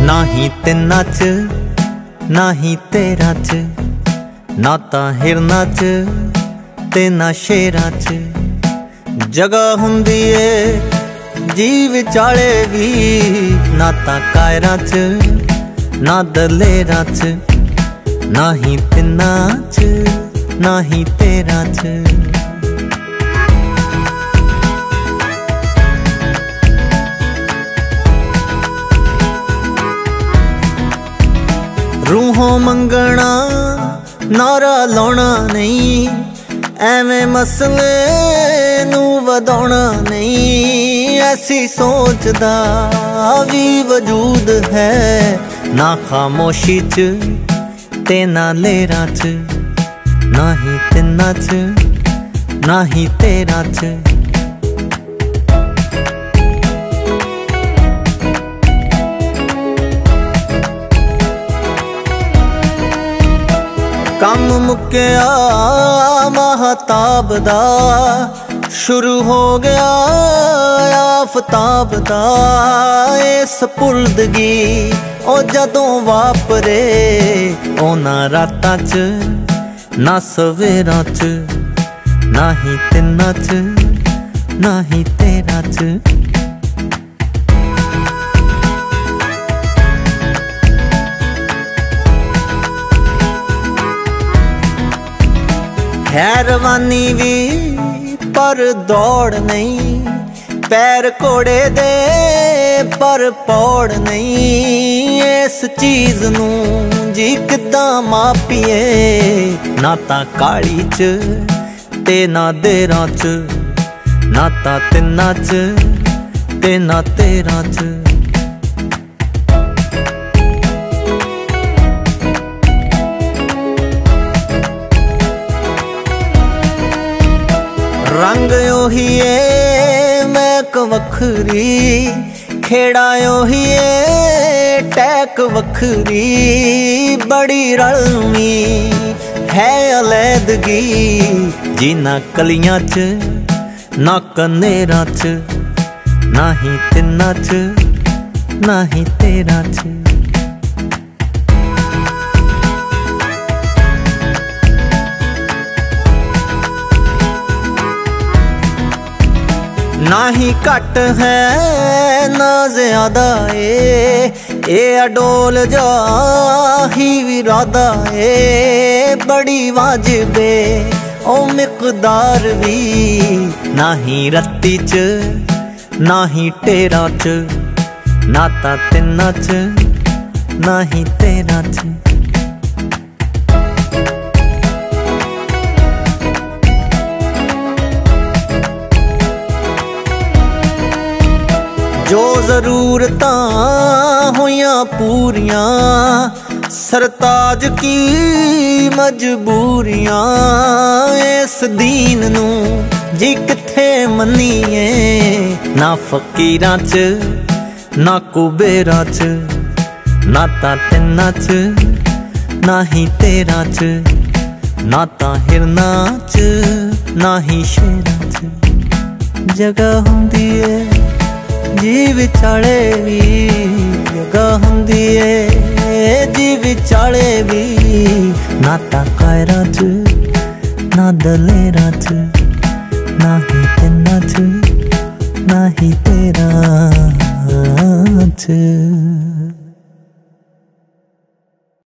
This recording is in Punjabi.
ਨਾਹੀ ਤਿੰਨਾਂ ਚ, ਨਾਹੀ ਤੇਰਾ ਚ, ਨਾ ਤਾਂ ਹਿਰਨਾ ਚ ਤੇ ਨਾ ਸ਼ੇਰਾ ਚ। ਜਗਾ ਹੁੰਦੀ ਏ ਜੀ ਵਿਚਾਲੇ ਵੀ, ਨਾ ਤਾਂ ਕਾਇਰਾਂ ਚ, ਨਾ ਦਲੇਰਾ ਚ। ਨਾਹੀ ਤਿੰਨਾਂ ਚ, ਨਾਹੀ ਤੇਰਾ ਚ। ਰੂਹੋਂ ਮੰਗਣਾ, ਨਾਰਾ ਲਾਉਣਾ ਨਹੀਂ। ਐਵੇਂ ਮਸਲੇ ਨੂੰ ਵਧਾਉਣਾ ਨਹੀਂ। ਐਸੀ ਸੋਚਦਾ ਵੀ ਵਜੂਦ ਹੈ ਨਾ ਖਾਮੋਸ਼ੀ ਚ ਤੇ ਨਾ ਲੇਰਾਂ ਚ, ਨਾ ਹੀ ਤਿੰਨਾਂ ਚ, ਨਾ ਹੀ ਤੇਰਾ ਚ। ਕੰਮ ਮੁੱਕਿਆ ਮਹਤਾਬ ਦਾ। ਸ਼ੁਰੂ ਹੋ ਗਿਆ ਆਫਤਾਬ ਦਾ। ਇਸ ਪੁਲਦਗੀ ਉਹ ਜਦੋਂ ਵਾਪਰੇ, ਉਹਨਾਂ ਰਾਤਾਂ 'ਚ, ਨਾ ਸਵੇਰਾਂ 'ਚ, ਨਾ ਹੀ ਤਿੰਨਾਂ 'ਚ, ਨਾ ਹੀ ਤੇਰਾ 'ਚ। ਹੈ ਰਵਾਨੀ ਵੀ, ਪਰ ਦੌੜ ਨਹੀਂ। ਪੈਰ ਕੋੜੇ ਦੇ, ਪਰ ਪੌੜ ਨਹੀਂ। ਇਸ ਚੀਜ਼ ਨੂੰ ਜੀ ਕਿਦਾਂ ਮਾਪੀਏ? ਨਾ ਤਾਂ ਕਾਲੀ ਚ ਤੇ ਨਾ ਦੇਰਾਂ ਚ। ਨਾ ਤਾਂ ਤਿੰਨਾਂ ਚ ਤੇ ਨਾ ਤੇਰਾਂ ਚ। ਰੰਗ ਉਹੀ ਏ ਮੈਂ ਵੱਖਰੀ। ਖੇੜਾ ਉਹੀ ਏ, ਟੈਕ ਵੱਖਰੀ। ਬੜੀ ਰਲਵੀਂ ਹੈ ਅਲੈਦਗੀ। ਜਿਨਾ ਕਲੀਆਂ ਚ, ਨਾ ਕਨੇਰਾਂ ਚ, ਨਾ ਹੀ ਤਿੰਨਾਂ ਚ, ਨਾ ਹੀ ਤੇਰਾ ਚ। ਨਾ ਹੀ ਘਟ ਹੈ, ਨਾ ਜ਼ਿਆਦਾ ਏ। ਇਹ ਅਡੋਲ ਜਾ ਵਿਰਾਦਾ ਏ। ਬੜੀ ਵਾਜਬੇ, ਉਹ ਮਿਕਦਾਰ ਵੀ। ਨਾ ਹੀ ਰੱਤੀ ਚ ਨਾ ਹੀ ਟੇਰਾ ਚ, ਨਾ ਤਾਂ ਤਿੰਨਾਂ ਚ ਨਾ ਹੀ ਤੇਰਾ ਚ। ਜੋ ਜ਼ਰੂਰਤਾਂ ਹੋਈਆਂ ਪੂਰੀਆਂ, ਸਰਤਾਜ ਕੀ ਮਜਬੂਰੀਆਂ, ਇਸ ਦੀਨ ਨੂੰ ਜੀ ਕਿੱਥੇ ਮੰਨੀਏ? ਨਾ ਫਕੀਰਾਂ ਚ, ਨਾ ਕੁਬੇਰਾਂ ਚ, ਨਾ ਤਾਂ ਤਿੰਨਾਂ ਚ, ਨਾ ਹੀ ਤੇਰਾ ਚ, ਨਾ ਤਾਂ ਹਿਰਨਾਂ ਚ, ਨਾ ਹੀ ਸ਼ੇਰਾਂ ਚ। ਜਗ੍ਹਾ ਹੁੰਦੀ ਏ। ਜੀ ਵਿਚਾਲੇ ਵੀ ਜਗਾ ਹੁੰਦੀ ਏ ਜੀ ਵਿਚਾਲੇ ਵੀ ਨਾ ਤਾਂ ਕਾਇਰਾਂ ਚ ਨਾ ਦਲੇਰਾਂ ਚ ਨਾ ਹੀ ਤਿੰਨਾਂ ਚ ਨਾ ਹੀ ਤੇਰਾ ਚ